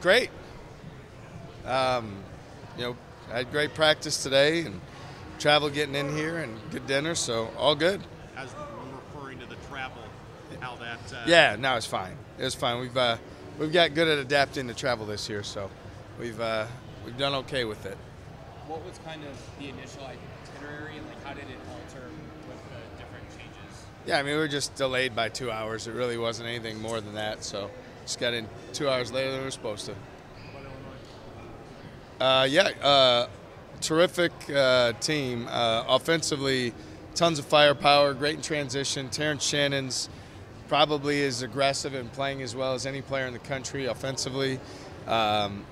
great. Um, you know, I had great practice today and travel getting in here and good dinner, so all good. As we're referring to the travel, how that. Uh, Yeah, no, it's fine. It's fine. We've uh, we've got good at adapting to travel this year, so we've uh, we've done okay with it. What was kind of the initial itinerary and like how did it alter with the different changes? Yeah, I mean we were just delayed by two hours. It really wasn't anything more than that. So just got in two hours later than we were supposed to. Uh, yeah, uh, terrific uh, team. Uh, offensively, tons of firepower, great in transition. Terrence Shannon's probably as aggressive and playing as well as any player in the country offensively. Um,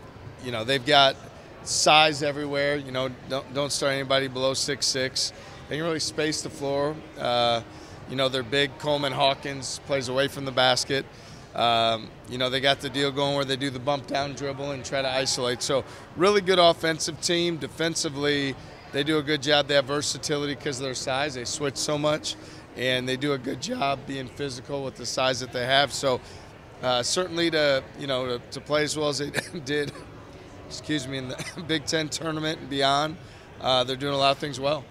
you know, they've got size everywhere. You know, don't, don't start anybody below six six. They can really space the floor. Uh, you know, they're big. Coleman Hawkins plays away from the basket. Um, you know, they got the deal going where they do the bump down dribble and try to isolate. So, really good offensive team. Defensively, they do a good job. They have versatility because of their size. They switch so much, and they do a good job being physical with the size that they have. So, uh, certainly to you know to, to play as well as they did, excuse me, in the Big Ten tournament and beyond, uh, they're doing a lot of things well.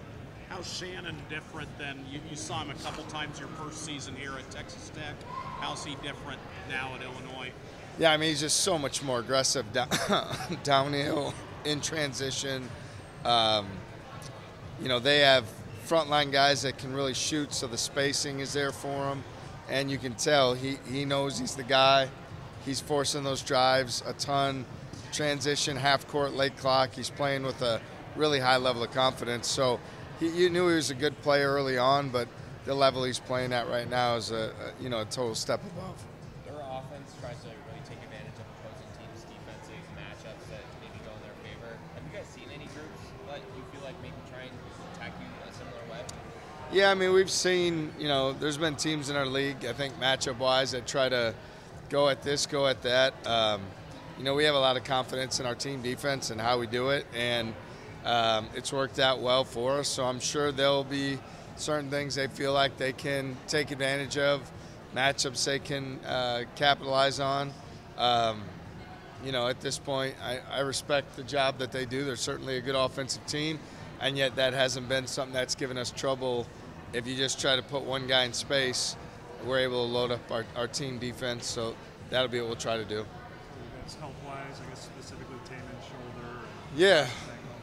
How's Shannon different than you, you saw him a couple times your first season here at Texas Tech? How's he different now at Illinois? Yeah, I mean he's just so much more aggressive down, downhill in transition. Um, you know they have frontline guys that can really shoot, so the spacing is there for him, and you can tell he he knows he's the guy. He's forcing those drives a ton, transition, half court, late clock. He's playing with a really high level of confidence. So he, you knew he was a good player early on, but the level he's playing at right now is a, a you know a total step above. Their offense tries to really take advantage of opposing teams' defenses, matchups that maybe go in their favor. Have you guys seen any groups that you feel like maybe try and attack you in a similar way? Yeah, I mean, we've seen, you know, there's been teams in our league, I think matchup wise, that try to go at this, go at that. Um, you know, we have a lot of confidence in our team defense and how we do it, and um, it's worked out well for us. So I'm sure there'll be certain things they feel like they can take advantage of, matchups they can uh, capitalize on. Um, you know, at this point, I, I respect the job that they do. They're certainly a good offensive team, and yet that hasn't been something that's given us trouble. If you just try to put one guy in space, we're able to load up our, our team defense. So that'll be what we'll try to do. health wise, I guess specifically Tamin, shoulder. Yeah,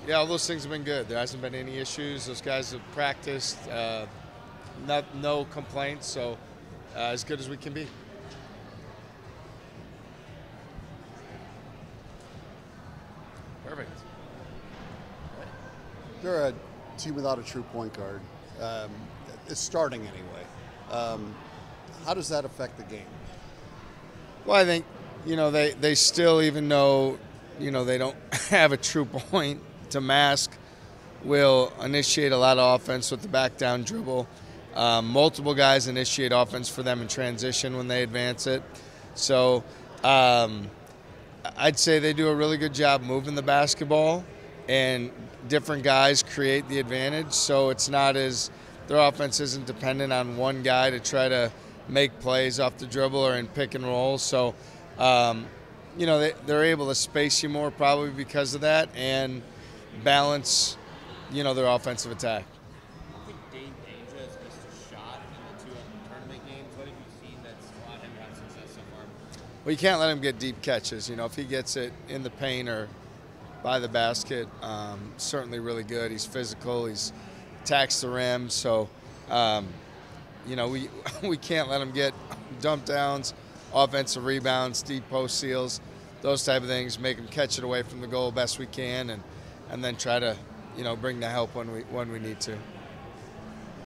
yeah, all those things have been good. There hasn't been any issues. Those guys have practiced, uh, not, no complaints, so uh, as good as we can be. Perfect. They're a team without a true point guard. Um, it's starting anyway. Um, how does that affect the game? Well, I think you know they they still even though you know they don't have a true point Domask will initiate a lot of offense with the back down dribble. Um, multiple guys initiate offense for them in transition when they advance it. So um, I'd say they do a really good job moving the basketball, and different guys create the advantage. So it's not as their offense isn't dependent on one guy to try to make plays off the dribble or in pick and roll. So, um, you know, they, they're able to space you more probably because of that and balance, you know, their offensive attack. I think Dain Dainja has missed a shot in the two tournament games. What have you seen that's allowed him to have success so far? Well, you can't let him get deep catches. You know, if he gets it in the paint or by the basket, um, certainly really good. He's physical. He's attacks the rim. So, um, you know, we we can't let him get dump downs, offensive rebounds, deep post seals, those type of things. Make him catch it away from the goal best we can, and and then try to, you know, bring the help when we when we need to.